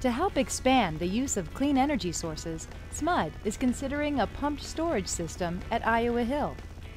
To help expand the use of clean energy sources, SMUD is considering a pumped storage system at Iowa Hill.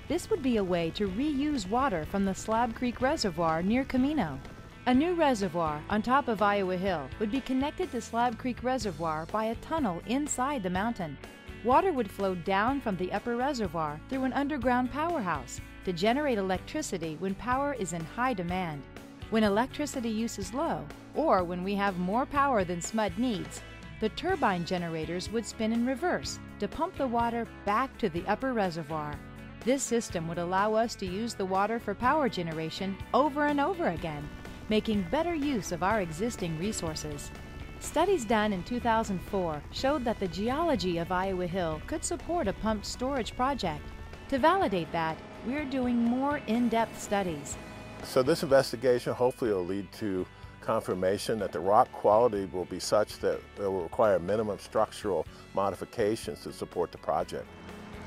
This would be a way to reuse water from the Slab Creek Reservoir near Camino. A new reservoir on top of Iowa Hill would be connected to Slab Creek Reservoir by a tunnel inside the mountain. Water would flow down from the upper reservoir through an underground powerhouse to generate electricity when power is in high demand. When electricity use is low, or when we have more power than SMUD needs, the turbine generators would spin in reverse to pump the water back to the upper reservoir. This system would allow us to use the water for power generation over and over again, making better use of our existing resources. Studies done in 2004 showed that the geology of Iowa Hill could support a pumped storage project. To validate that, we're doing more in-depth studies. So this investigation hopefully will lead to confirmation that the rock quality will be such that it will require minimum structural modifications to support the project.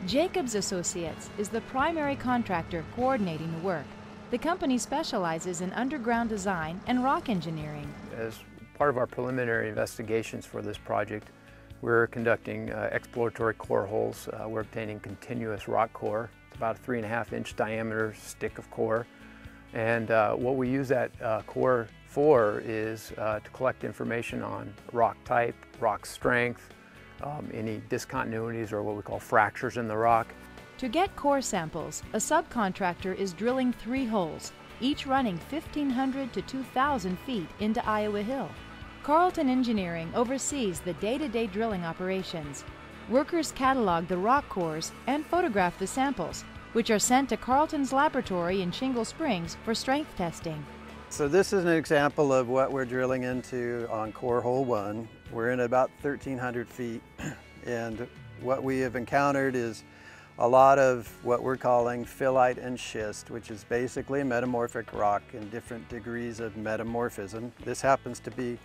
Jacobs Associates is the primary contractor coordinating the work. The company specializes in underground design and rock engineering. As part of our preliminary investigations for this project, we're conducting uh, exploratory core holes. Uh, we're obtaining continuous rock core. It's about a three and a half inch diameter stick of core. And uh, what we use that uh, core for is uh, to collect information on rock type, rock strength, um, any discontinuities or what we call fractures in the rock. To get core samples, a subcontractor is drilling three holes, each running 1,500 to 2,000 feet into Iowa Hill. Carlton Engineering oversees the day-to-day -day drilling operations. Workers catalog the rock cores and photograph the samples, which are sent to Carlton's laboratory in Shingle Springs for strength testing. So this is an example of what we're drilling into on core hole one. We're in about 1,300 feet and what we have encountered is a lot of what we're calling phyllite and schist, which is basically metamorphic rock in different degrees of metamorphism. This happens to be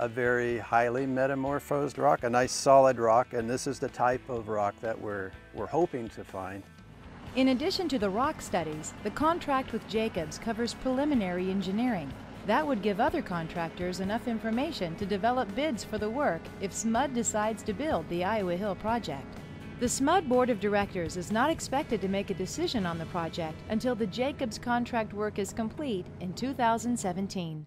a very highly metamorphosed rock, a nice solid rock, and this is the type of rock that we're, we're hoping to find. In addition to the rock studies, the contract with Jacobs covers preliminary engineering. That would give other contractors enough information to develop bids for the work if SMUD decides to build the Iowa Hill project. The SMUD Board of Directors is not expected to make a decision on the project until the Jacobs contract work is complete in 2017.